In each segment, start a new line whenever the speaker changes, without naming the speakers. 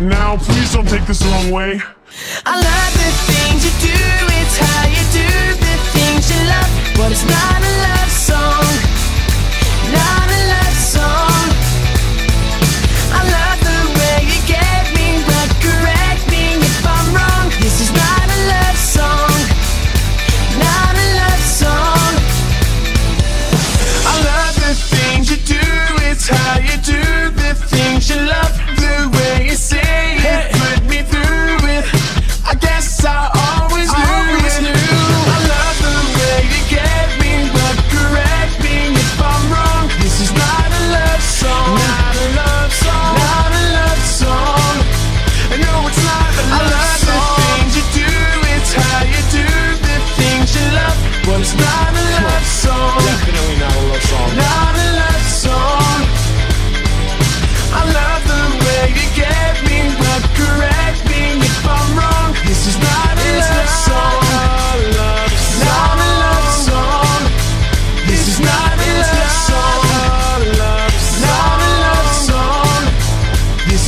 Now, please don't take this the wrong way.
I love the things you do,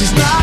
is not